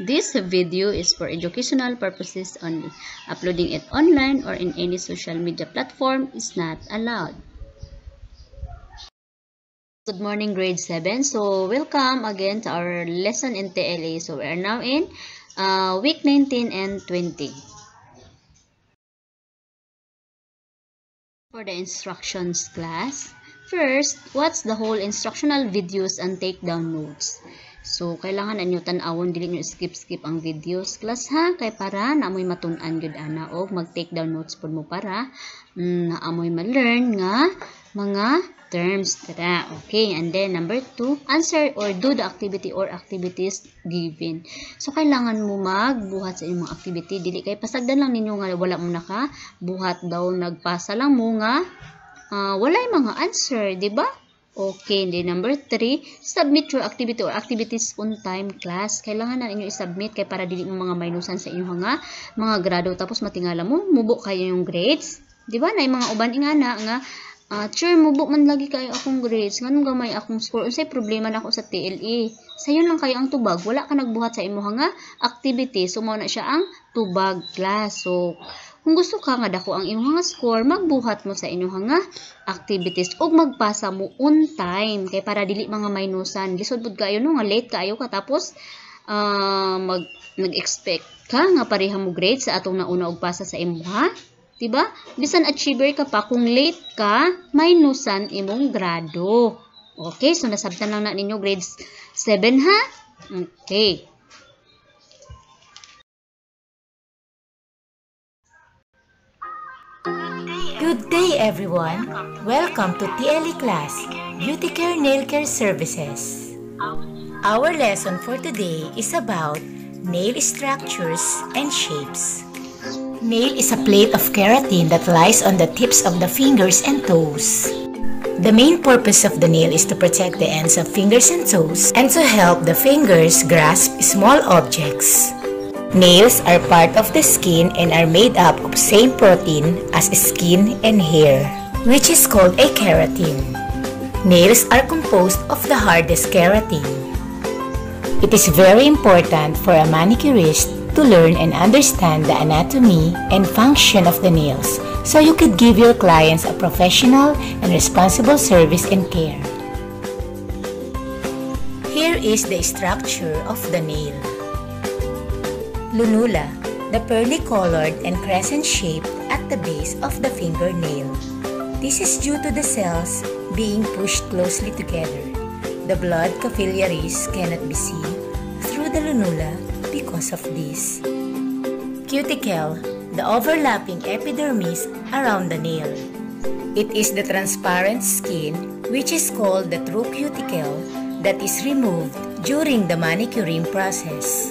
This video is for educational purposes only. Uploading it online or in any social media platform is not allowed. Good morning, grade 7. So, welcome again to our lesson in TLE. So, we are now in uh, week 19 and 20. For the instructions class, first, watch the whole instructional videos and take down notes? So, kailangan anyo tan-awon dili nyo skip-skip ang videos class ha kay para naamoy matun-an gyud ana og mag-take down notes pud mo para mm, naamoy ma-learn nga mga terms tara. Okay, and then number two, answer or do the activity or activities given. So, kailangan mo magbuhat sa imong activity. Dili kay pasagdan lang ninyo nga wala mo naka buhat daw nagpasa lang mo nga uh, walay mga answer, di ba? Okay, then number 3, submit your activity or activities on time class. Kailangan na inyo i-submit kay para dili mo mga minusan sa inyong mga mga grado tapos matingala mo mubo kayo yung grades. Di ba? Na mga uban ingana nga uh, sure mubo man lagi kayo akong grades nganong gamay akong score unsay problema nako sa TLE. Sayon lang kayo ang tubag, wala ka nagbuhat sa imong nga activity. So na siya ang tubag class. So kung gusto ka nga dako ang imong score, magbuhat mo sa inyong nga activities ug magpasa mo on time kay para dili mga minusan. Lisod pud kayo no nga late kayo ka tapos uh, mag nag-expect ka nga pareha mo grade sa atong nauna og pasa sa imo ha. Diba? Bisan achiever ka pa kung late ka, minusan imong grado. Okay, so nasabtan lang na ninyo grades 7 ha. Okay. Good day everyone! Welcome to TLE class, Beauty Care Nail Care Services. Our lesson for today is about nail structures and shapes. Nail is a plate of keratin that lies on the tips of the fingers and toes. The main purpose of the nail is to protect the ends of fingers and toes and to help the fingers grasp small objects. Nails are part of the skin and are made up of same protein as skin and hair, which is called a keratin. Nails are composed of the hardest keratin. It is very important for a manicurist to learn and understand the anatomy and function of the nails so you could give your clients a professional and responsible service and care. Here is the structure of the nail. Lunula, the pearly-colored and crescent-shaped at the base of the fingernail. This is due to the cells being pushed closely together. The blood capillaries cannot be seen through the lunula because of this. Cuticle, the overlapping epidermis around the nail. It is the transparent skin which is called the true cuticle that is removed during the manicuring process.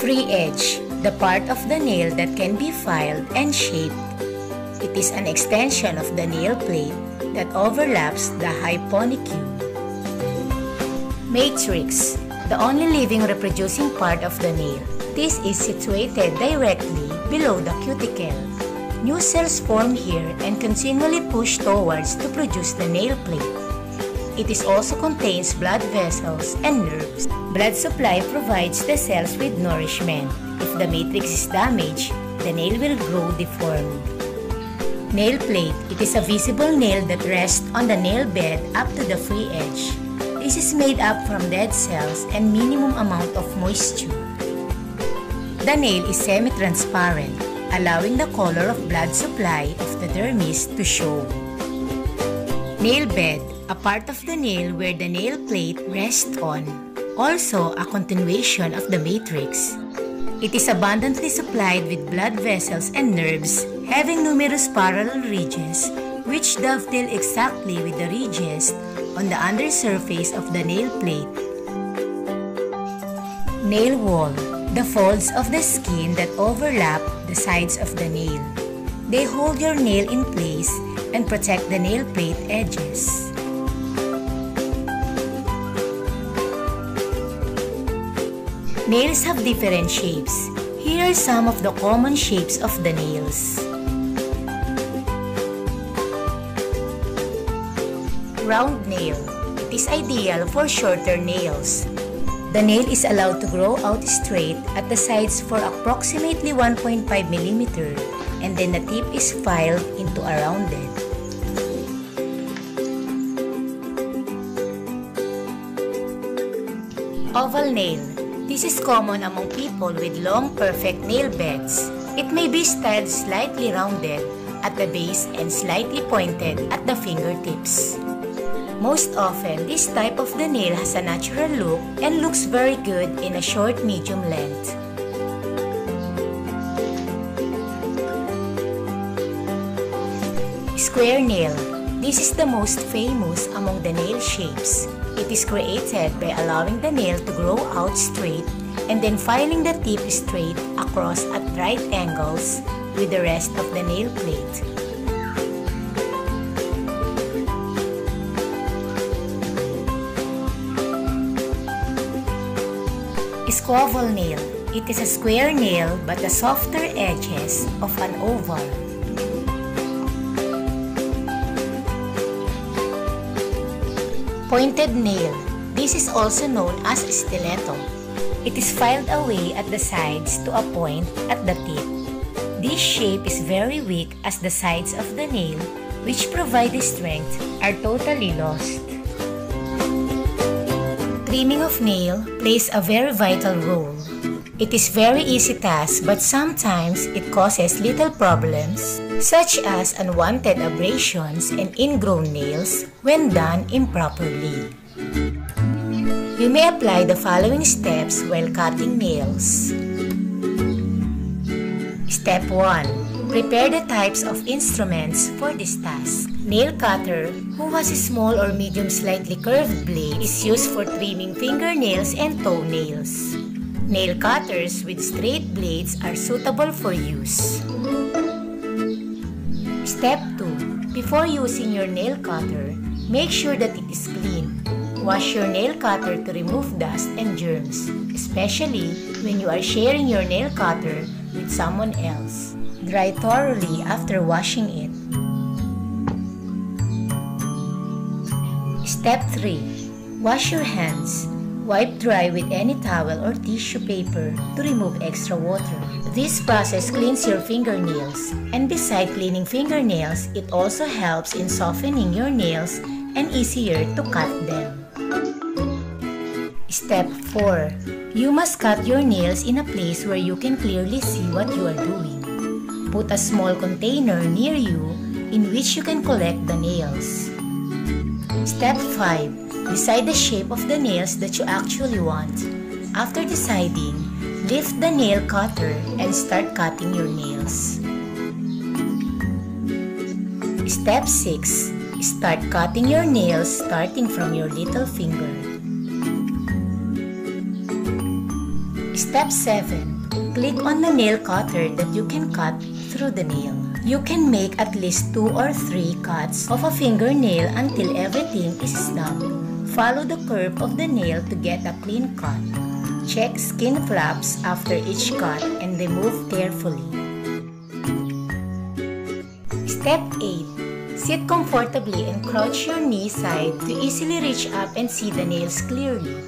Free edge, the part of the nail that can be filed and shaped. It is an extension of the nail plate that overlaps the hyponychium. Matrix, the only living reproducing part of the nail. This is situated directly below the cuticle. New cells form here and continually push towards to produce the nail plate. It is also contains blood vessels and nerves. Blood supply provides the cells with nourishment. If the matrix is damaged, the nail will grow deformed. Nail plate. It is a visible nail that rests on the nail bed up to the free edge. This is made up from dead cells and minimum amount of moisture. The nail is semi-transparent, allowing the color of blood supply of the dermis to show. Nail bed, a part of the nail where the nail plate rests on. Also, a continuation of the matrix. It is abundantly supplied with blood vessels and nerves, having numerous parallel ridges, which dovetail exactly with the ridges on the undersurface of the nail plate. Nail wall, the folds of the skin that overlap the sides of the nail. They hold your nail in place and protect the nail plate edges. Nails have different shapes. Here are some of the common shapes of the nails. Round nail. it is ideal for shorter nails. The nail is allowed to grow out straight at the sides for approximately 1.5 mm and then the tip is filed into a rounded. Oval nail. This is common among people with long perfect nail beds. It may be styled slightly rounded at the base and slightly pointed at the fingertips. Most often, this type of the nail has a natural look and looks very good in a short medium length. Square nail. This is the most famous among the nail shapes. It is created by allowing the nail to grow out straight and then filing the tip straight across at right angles with the rest of the nail plate. Squoval nail. It is a square nail but the softer edges of an oval. Pointed nail. This is also known as stiletto. It is filed away at the sides to a point at the tip. This shape is very weak as the sides of the nail, which provide the strength, are totally lost. Trimming of nail plays a very vital role. It is very easy task but sometimes it causes little problems such as unwanted abrasions and ingrown nails when done improperly. You may apply the following steps while cutting nails. Step 1. Prepare the types of instruments for this task. Nail cutter, who has a small or medium slightly curved blade, is used for trimming fingernails and toenails. Nail cutters with straight blades are suitable for use. Step 2. Before using your nail cutter, make sure that it is clean. Wash your nail cutter to remove dust and germs, especially when you are sharing your nail cutter with someone else. Dry thoroughly after washing it. Step 3. Wash your hands. Wipe dry with any towel or tissue paper to remove extra water. This process cleans your fingernails. And beside cleaning fingernails, it also helps in softening your nails and easier to cut them. Step 4. You must cut your nails in a place where you can clearly see what you are doing. Put a small container near you in which you can collect the nails. Step 5. Decide the shape of the nails that you actually want. After deciding, lift the nail cutter and start cutting your nails. Step 6. Start cutting your nails starting from your little finger. Step 7. Click on the nail cutter that you can cut through the nail. You can make at least 2 or 3 cuts of a fingernail until everything is snug. Follow the curve of the nail to get a clean cut. Check skin flaps after each cut and remove carefully. Step 8. Sit comfortably and crouch your knee side to easily reach up and see the nails clearly.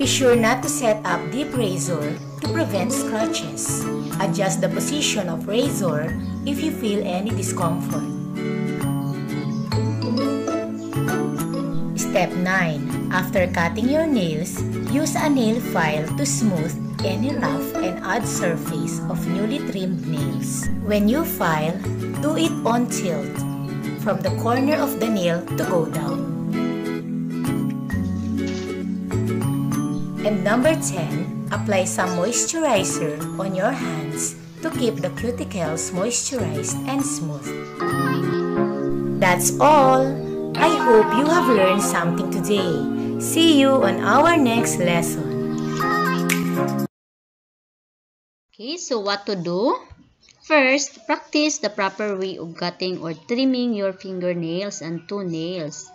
Be sure not to set up deep razor to prevent scratches. Adjust the position of razor if you feel any discomfort. Step 9. After cutting your nails, use a nail file to smooth any rough and odd surface of newly trimmed nails. When you file, do it on tilt, from the corner of the nail to go down. And number 10, apply some moisturizer on your hands to keep the cuticles moisturized and smooth. That's all! I hope you have learned something today. See you on our next lesson. Okay, so what to do? First, practice the proper way of cutting or trimming your fingernails and toenails.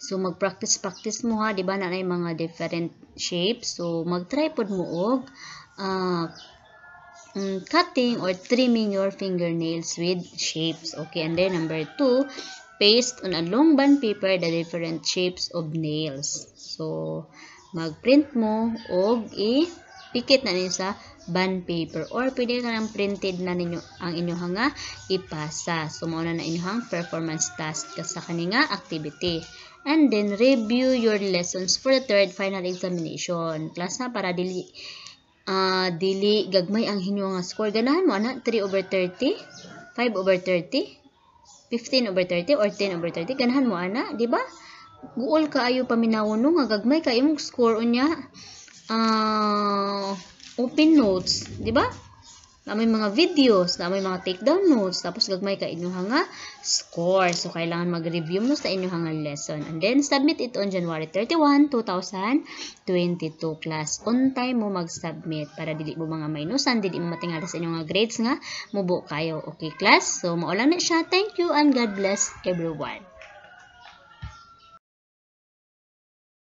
So, mag-practice-practice mo ha, di ba na mga different shapes. So, mag-try pod mo og uh, cutting or trimming your fingernails with shapes. Okay, and then number two, paste on a long bond paper the different shapes of nails. So, mag-print mo og i-pikit na ninyo sa bond paper or pwede ka nang printed na ninyo ang inyong nga ipasa. So, mauna na inyong performance task sa kaninga activity. And then, review your lessons for the third final examination. Class na para dili uh, dili gagmay ang hinyo nga score. Ganahan mo, ana? 3 over 30? 5 over 30? 15 over 30 or 10 over 30? Ganahan mo, ana? Di ba? Guol ka ayo paminawon no nga gagmay ka imong score unya. Uh, open notes, di ba? Na may mga videos, na may mga take down notes, tapos gagmay ka inyong nga score. So, kailangan mag-review mo sa inyong nga lesson. And then, submit it on January 31, 2022 class. On time mo mag-submit para dili mo mga minusan, dili mo matingala sa inyong nga grades nga, mubo kayo. Okay, class? So, maulang na siya. Thank you and God bless everyone.